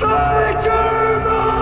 在这呢？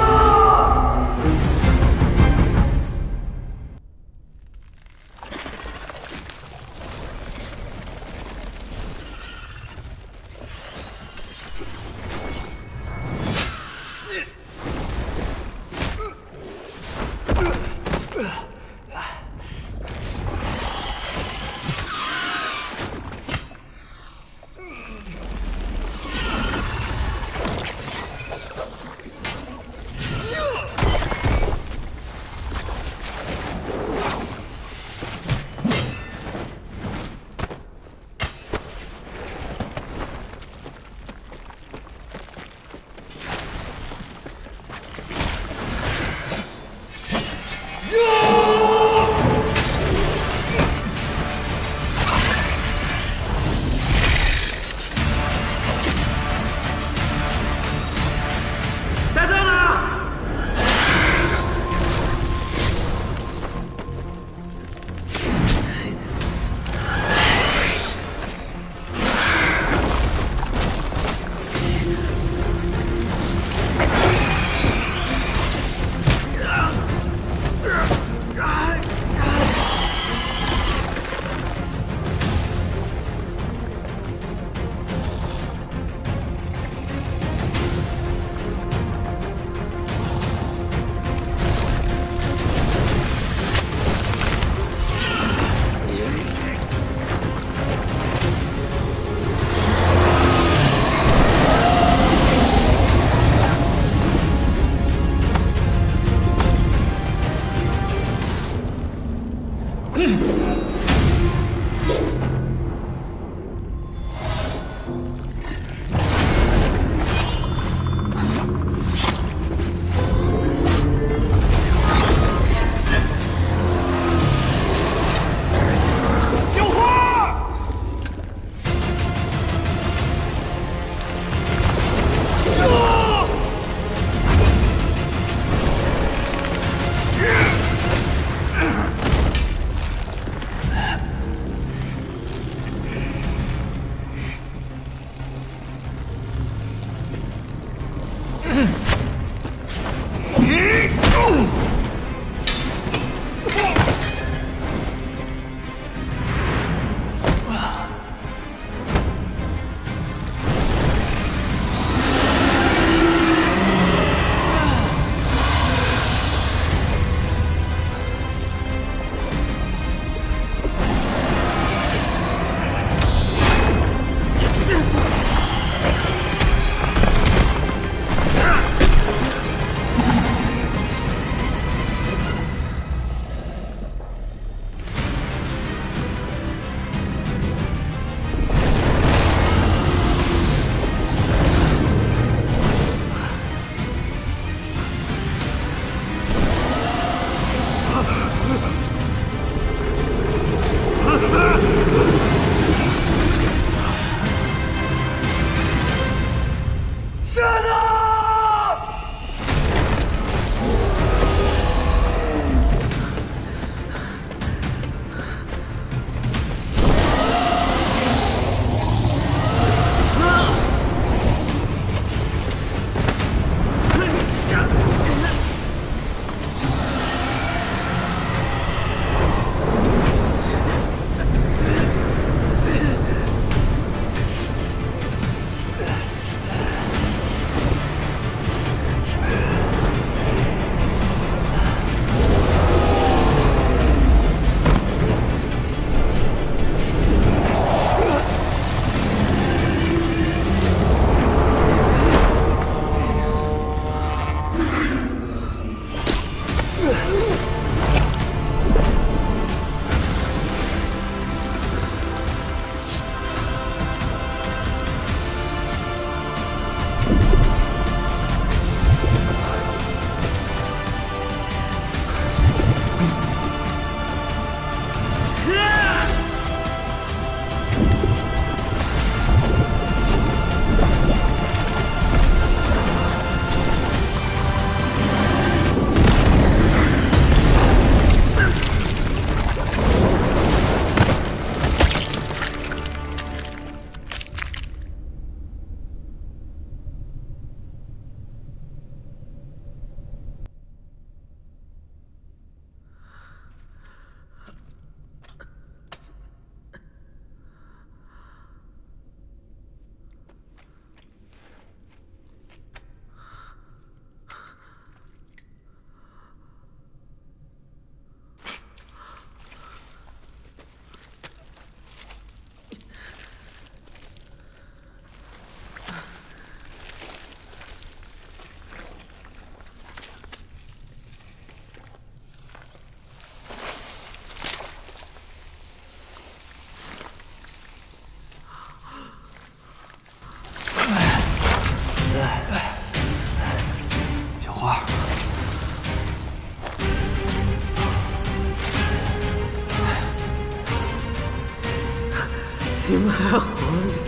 你们还活着？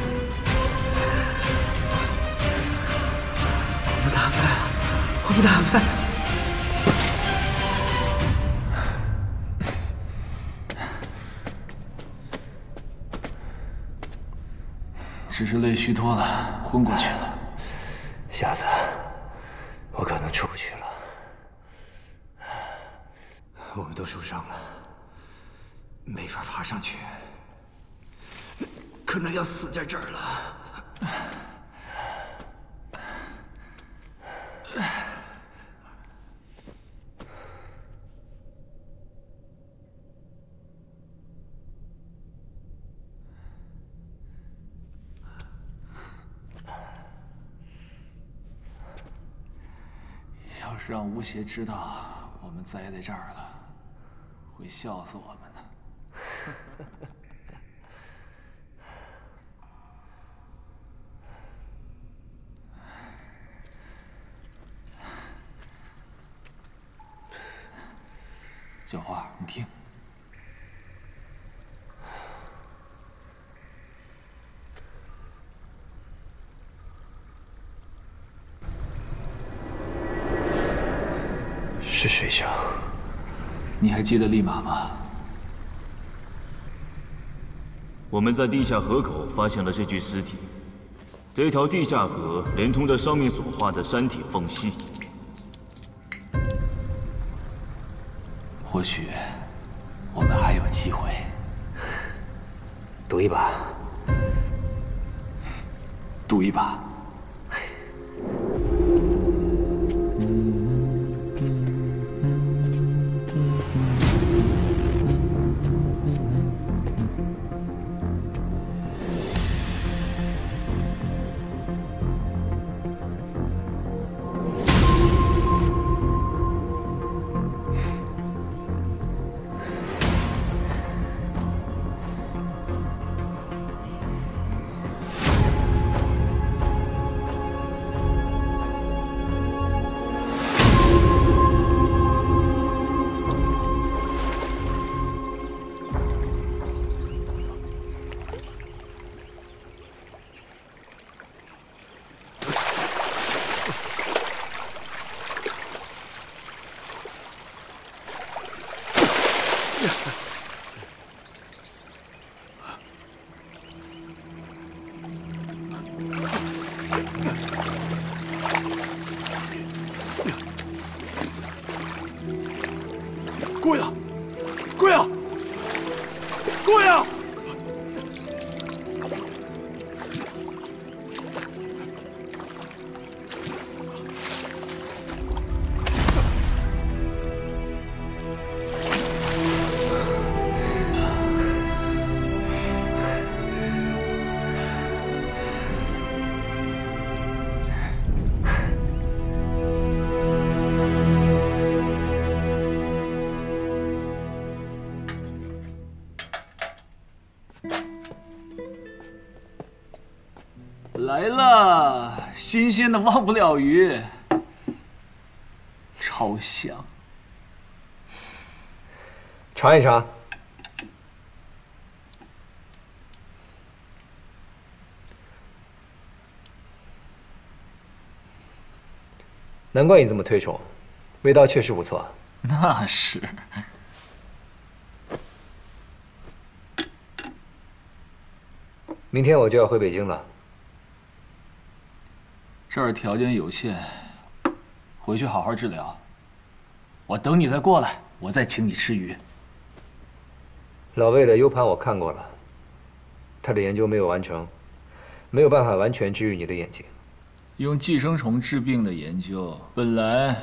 我不打败，我不打败。只是累虚脱了，昏过去了。瞎子，我可能出不去了。我们都受伤了，没法爬上去，可能要死在这儿了。要是让吴邪知道我们栽在这儿了，会笑死我们的。小花，你听，是水声，你还记得立马吗？我们在地下河口发现了这具尸体，这条地下河连通着上面所画的山体缝隙。或许我们还有机会。赌一把。赌一把。来了，新鲜的忘不了鱼，超香。尝一尝。难怪你这么推崇，味道确实不错。那是。明天我就要回北京了。这儿条件有限，回去好好治疗。我等你再过来，我再请你吃鱼。老魏的 U 盘我看过了，他的研究没有完成，没有办法完全治愈你的眼睛。用寄生虫治病的研究，本来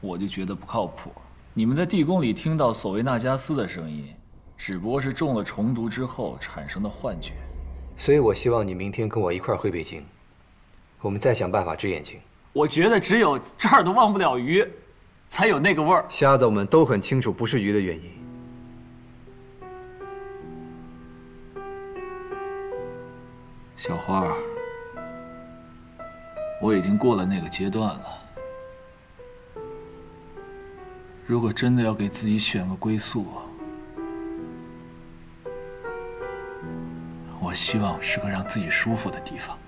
我就觉得不靠谱。你们在地宫里听到所谓纳加斯的声音，只不过是中了虫毒之后产生的幻觉。所以我希望你明天跟我一块儿回北京，我们再想办法治眼睛。我觉得只有这儿的忘不了鱼，才有那个味儿。瞎子我们都很清楚不是鱼的原因。小花，我已经过了那个阶段了。如果真的要给自己选个归宿，我希望是个让自己舒服的地方。